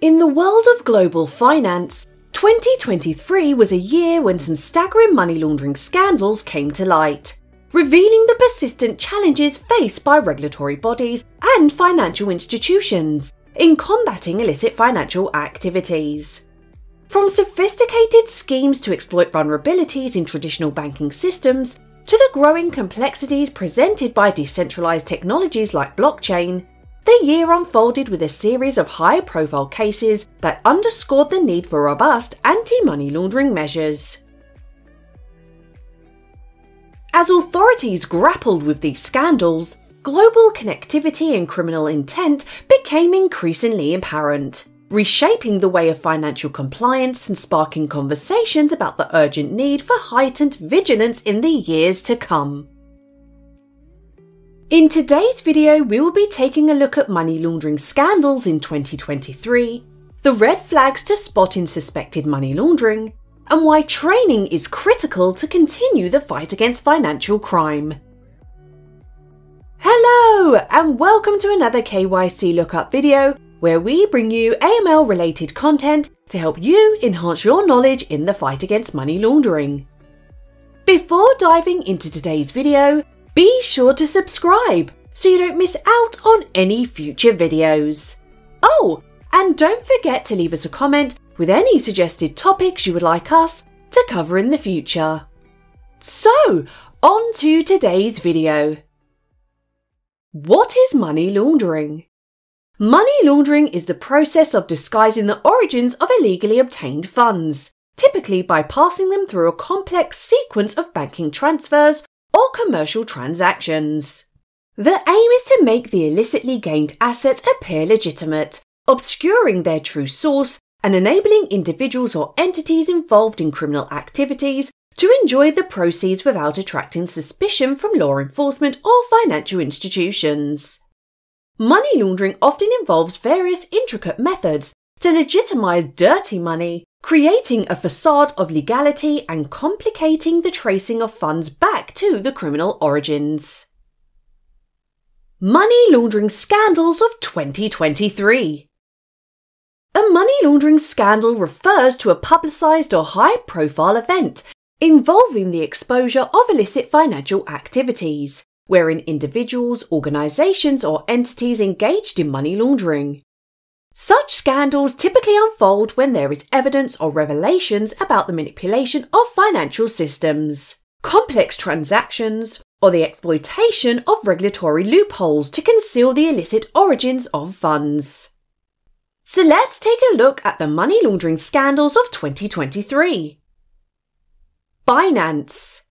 In the world of global finance, 2023 was a year when some staggering money laundering scandals came to light, revealing the persistent challenges faced by regulatory bodies and financial institutions in combating illicit financial activities. From sophisticated schemes to exploit vulnerabilities in traditional banking systems, to the growing complexities presented by decentralized technologies like blockchain, the year unfolded with a series of high profile cases that underscored the need for robust anti money laundering measures. As authorities grappled with these scandals, global connectivity and criminal intent became increasingly apparent, reshaping the way of financial compliance and sparking conversations about the urgent need for heightened vigilance in the years to come. In today's video, we will be taking a look at money laundering scandals in 2023, the red flags to spot in suspected money laundering, and why training is critical to continue the fight against financial crime. Hello, and welcome to another KYC Lookup video where we bring you AML related content to help you enhance your knowledge in the fight against money laundering. Before diving into today's video, be sure to subscribe so you don't miss out on any future videos. Oh, and don't forget to leave us a comment with any suggested topics you would like us to cover in the future. So, on to today's video. What is money laundering? Money laundering is the process of disguising the origins of illegally obtained funds, typically by passing them through a complex sequence of banking transfers or commercial transactions. The aim is to make the illicitly gained assets appear legitimate, obscuring their true source and enabling individuals or entities involved in criminal activities to enjoy the proceeds without attracting suspicion from law enforcement or financial institutions. Money laundering often involves various intricate methods to legitimize dirty money creating a facade of legality and complicating the tracing of funds back to the criminal origins. Money laundering scandals of 2023. A money laundering scandal refers to a publicised or high profile event involving the exposure of illicit financial activities, wherein individuals, organisations, or entities engaged in money laundering. Such scandals typically unfold when there is evidence or revelations about the manipulation of financial systems, complex transactions, or the exploitation of regulatory loopholes to conceal the illicit origins of funds. So let's take a look at the money laundering scandals of 2023. Binance.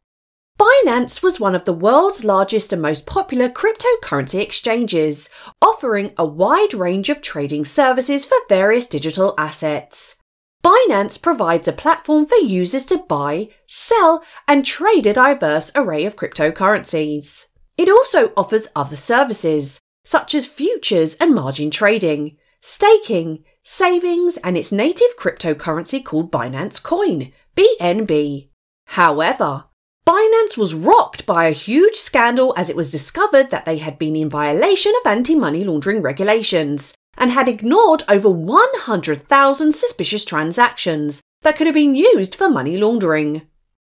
Binance was one of the world's largest and most popular cryptocurrency exchanges, offering a wide range of trading services for various digital assets. Binance provides a platform for users to buy, sell, and trade a diverse array of cryptocurrencies. It also offers other services, such as futures and margin trading, staking, savings, and its native cryptocurrency called Binance Coin, BNB. However, Binance was rocked by a huge scandal as it was discovered that they had been in violation of anti money laundering regulations and had ignored over 100,000 suspicious transactions that could have been used for money laundering.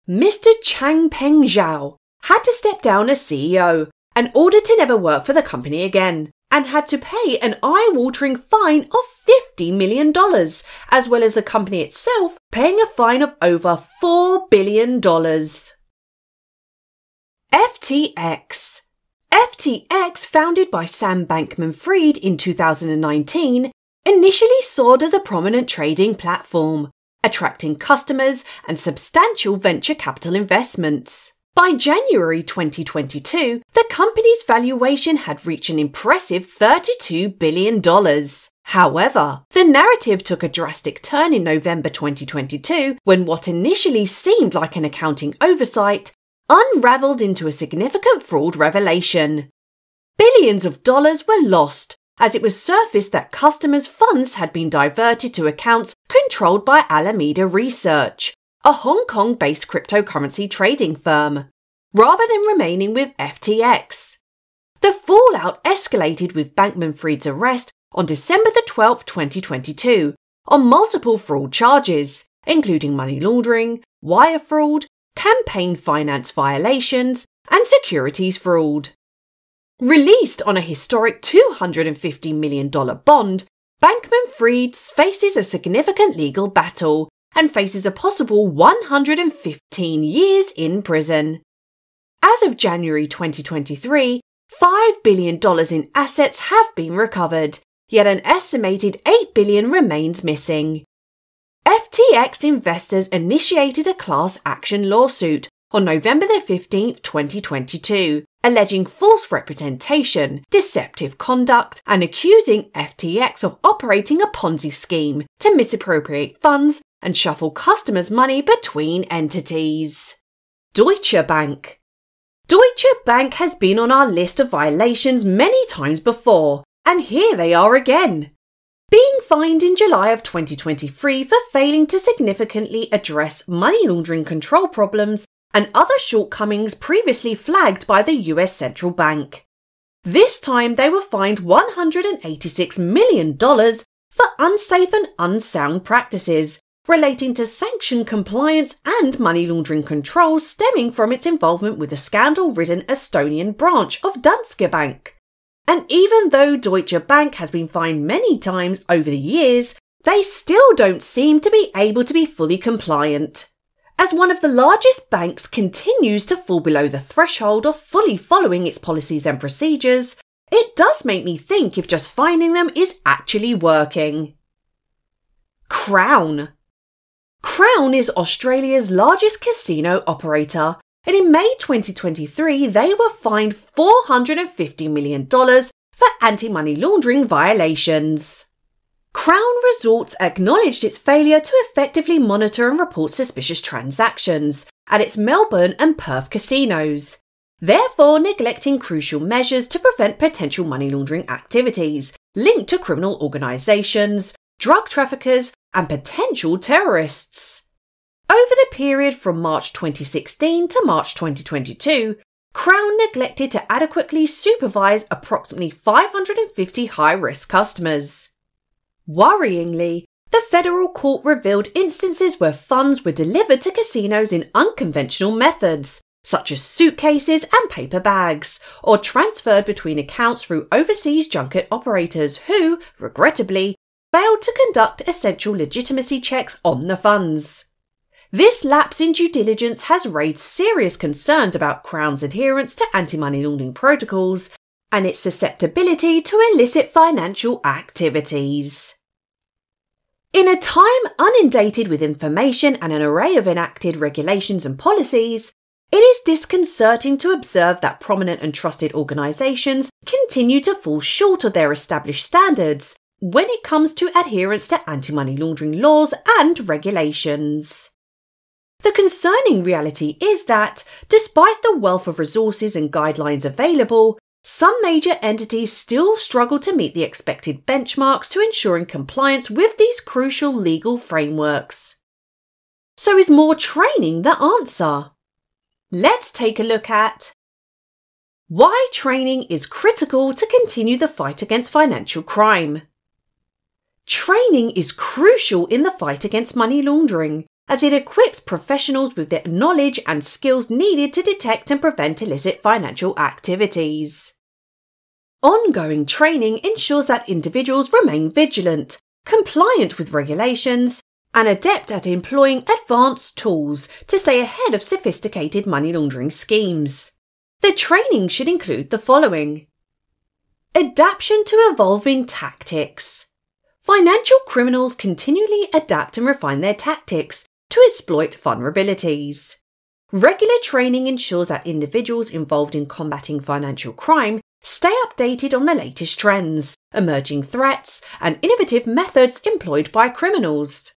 Mr. Changpeng Zhao had to step down as CEO and ordered to never work for the company again and had to pay an eye watering fine of $50 million, as well as the company itself paying a fine of over $4 billion. FTX. FTX, founded by Sam Bankman Fried in 2019, initially soared as a prominent trading platform, attracting customers and substantial venture capital investments. By January 2022, the company's valuation had reached an impressive $32 billion. However, the narrative took a drastic turn in November 2022 when what initially seemed like an accounting oversight unraveled into a significant fraud revelation. Billions of dollars were lost as it was surfaced that customers' funds had been diverted to accounts controlled by Alameda Research, a Hong Kong based cryptocurrency trading firm, rather than remaining with FTX. The fallout escalated with Bankman Fried's arrest on December the 12th, 2022, on multiple fraud charges, including money laundering, wire fraud, campaign finance violations, and securities fraud. Released on a historic $250 million bond, Bankman Fried faces a significant legal battle and faces a possible 115 years in prison. As of January 2023, $5 billion in assets have been recovered, yet an estimated 8 billion remains missing. FTX investors initiated a class action lawsuit on November 15, 2022, alleging false representation, deceptive conduct, and accusing FTX of operating a Ponzi scheme to misappropriate funds and shuffle customers' money between entities. Deutsche Bank Deutsche Bank has been on our list of violations many times before, and here they are again. Being fined in July of 2023 for failing to significantly address money laundering control problems and other shortcomings previously flagged by the US Central Bank. This time they were fined $186 million for unsafe and unsound practices relating to sanction compliance and money laundering controls stemming from its involvement with the scandal ridden Estonian branch of Danske Bank. And even though Deutsche Bank has been fined many times over the years, they still don't seem to be able to be fully compliant. As one of the largest banks continues to fall below the threshold of fully following its policies and procedures, it does make me think if just finding them is actually working. Crown. Crown is Australia's largest casino operator, and in May 2023 they were fined $450 million for anti money laundering violations. Crown Resorts acknowledged its failure to effectively monitor and report suspicious transactions at its Melbourne and Perth casinos, therefore neglecting crucial measures to prevent potential money laundering activities linked to criminal organisations, drug traffickers, and potential terrorists. Over the period from March 2016 to March 2022, Crown neglected to adequately supervise approximately 550 high risk customers. Worryingly, the federal court revealed instances where funds were delivered to casinos in unconventional methods, such as suitcases and paper bags, or transferred between accounts through overseas junket operators who, regrettably, failed to conduct essential legitimacy checks on the funds. This lapse in due diligence has raised serious concerns about Crown's adherence to anti money laundering protocols and its susceptibility to illicit financial activities. In a time inundated with information and an array of enacted regulations and policies, it is disconcerting to observe that prominent and trusted organisations continue to fall short of their established standards when it comes to adherence to anti money laundering laws and regulations. The concerning reality is that, despite the wealth of resources and guidelines available, some major entities still struggle to meet the expected benchmarks to ensuring compliance with these crucial legal frameworks. So, is more training the answer? Let's take a look at why training is critical to continue the fight against financial crime. Training is crucial in the fight against money laundering, as it equips professionals with the knowledge and skills needed to detect and prevent illicit financial activities. Ongoing training ensures that individuals remain vigilant, compliant with regulations, and adept at employing advanced tools to stay ahead of sophisticated money laundering schemes. The training should include the following Adaptation to evolving tactics. Financial criminals continually adapt and refine their tactics to exploit vulnerabilities. Regular training ensures that individuals involved in combating financial crime stay updated on the latest trends, emerging threats, and innovative methods employed by criminals.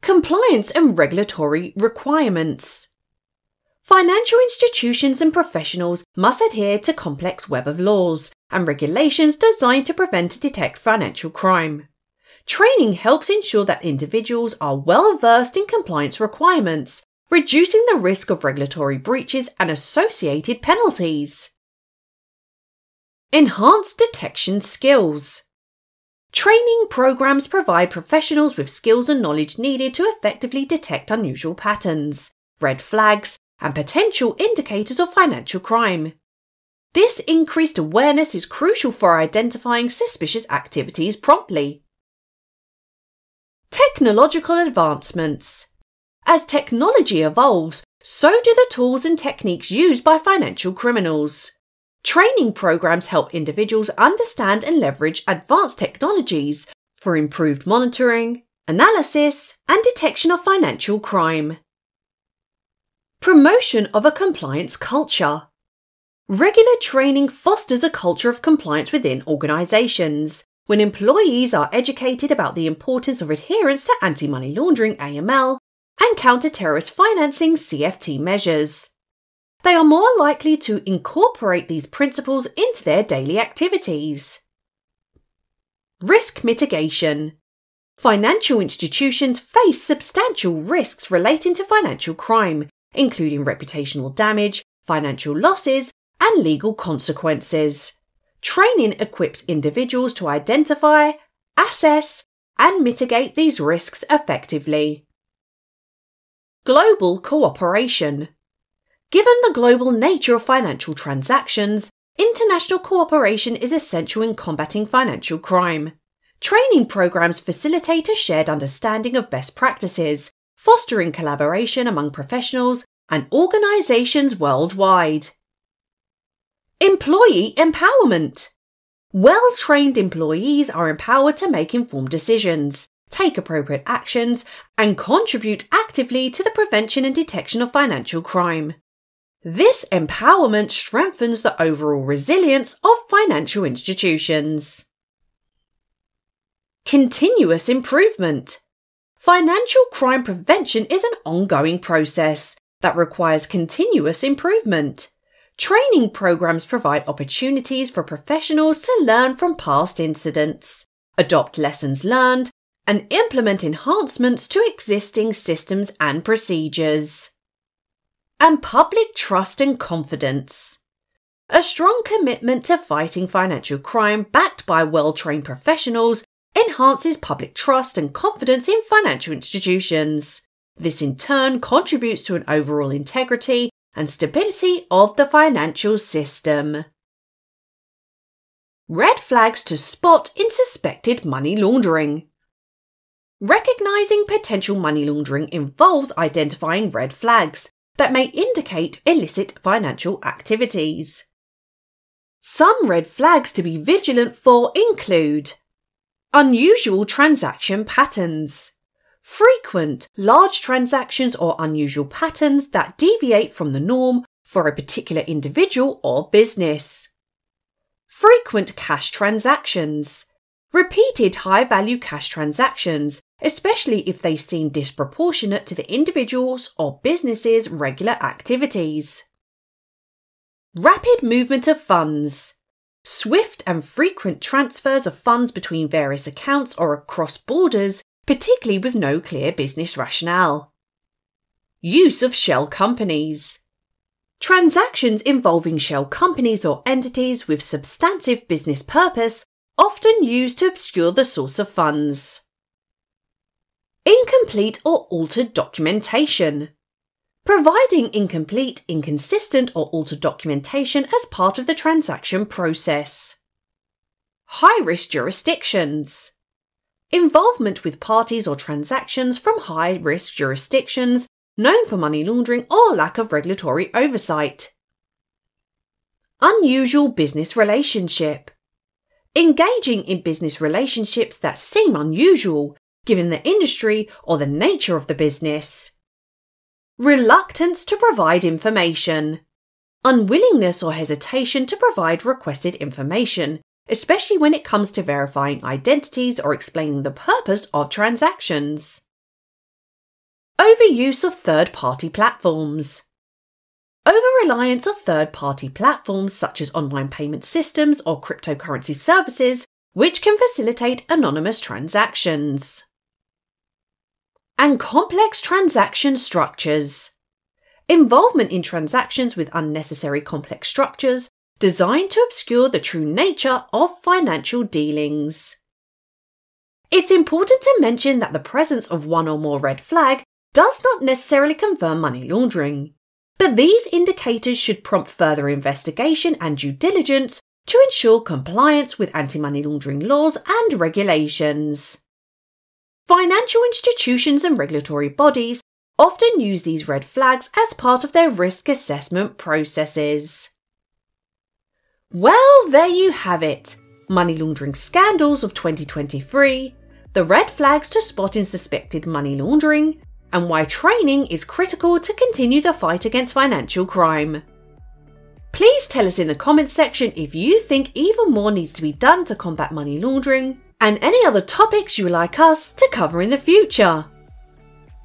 Compliance and regulatory requirements. Financial institutions and professionals must adhere to complex web of laws and regulations designed to prevent and detect financial crime. Training helps ensure that individuals are well versed in compliance requirements, reducing the risk of regulatory breaches and associated penalties. Enhanced detection skills. Training programs provide professionals with skills and knowledge needed to effectively detect unusual patterns, red flags, and potential indicators of financial crime. This increased awareness is crucial for identifying suspicious activities promptly. Technological advancements. As technology evolves, so do the tools and techniques used by financial criminals. Training programs help individuals understand and leverage advanced technologies for improved monitoring, analysis, and detection of financial crime. Promotion of a compliance culture. Regular training fosters a culture of compliance within organisations. When employees are educated about the importance of adherence to anti money laundering AML and counter terrorist financing CFT measures, they are more likely to incorporate these principles into their daily activities. Risk mitigation. Financial institutions face substantial risks relating to financial crime, including reputational damage, financial losses, and legal consequences. Training equips individuals to identify, assess, and mitigate these risks effectively. Global cooperation. Given the global nature of financial transactions, international cooperation is essential in combating financial crime. Training programs facilitate a shared understanding of best practices, fostering collaboration among professionals and organisations worldwide. Employee empowerment. Well trained employees are empowered to make informed decisions, take appropriate actions, and contribute actively to the prevention and detection of financial crime. This empowerment strengthens the overall resilience of financial institutions. Continuous improvement. Financial crime prevention is an ongoing process that requires continuous improvement. Training programs provide opportunities for professionals to learn from past incidents, adopt lessons learned, and implement enhancements to existing systems and procedures and public trust and confidence. A strong commitment to fighting financial crime backed by well trained professionals enhances public trust and confidence in financial institutions. This in turn contributes to an overall integrity and stability of the financial system. Red flags to spot in suspected money laundering. Recognizing potential money laundering involves identifying red flags that may indicate illicit financial activities. Some red flags to be vigilant for include unusual transaction patterns, frequent large transactions or unusual patterns that deviate from the norm for a particular individual or business, frequent cash transactions, repeated high value cash transactions especially if they seem disproportionate to the individual's or business's regular activities. Rapid movement of funds. Swift and frequent transfers of funds between various accounts or across borders, particularly with no clear business rationale. Use of shell companies. Transactions involving shell companies or entities with substantive business purpose, often used to obscure the source of funds. Incomplete or altered documentation. Providing incomplete, inconsistent, or altered documentation as part of the transaction process. High risk jurisdictions. Involvement with parties or transactions from high risk jurisdictions known for money laundering or lack of regulatory oversight. Unusual business relationship. Engaging in business relationships that seem unusual given the industry or the nature of the business. Reluctance to provide information. Unwillingness or hesitation to provide requested information, especially when it comes to verifying identities or explaining the purpose of transactions. Overuse of third party platforms. Over reliance of third party platforms such as online payment systems or cryptocurrency services, which can facilitate anonymous transactions and complex transaction structures. Involvement in transactions with unnecessary complex structures, designed to obscure the true nature of financial dealings. It's important to mention that the presence of one or more red flag does not necessarily confirm money laundering, but these indicators should prompt further investigation and due diligence to ensure compliance with anti money laundering laws and regulations. Financial institutions and regulatory bodies often use these red flags as part of their risk assessment processes. Well, there you have it money laundering scandals of 2023, the red flags to spot in suspected money laundering, and why training is critical to continue the fight against financial crime. Please tell us in the comments section if you think even more needs to be done to combat money laundering and any other topics you would like us to cover in the future.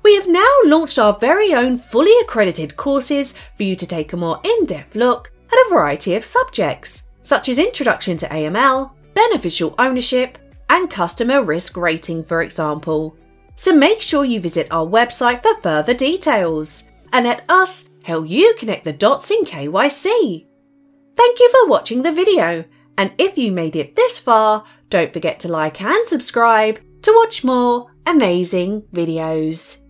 We have now launched our very own fully accredited courses for you to take a more in depth look a variety of subjects, such as Introduction to AML, Beneficial Ownership, and Customer Risk Rating, for example. So make sure you visit our website for further details and let us help you connect the dots in KYC. Thank you for watching the video, and if you made it this far, don't forget to like and subscribe to watch more amazing videos.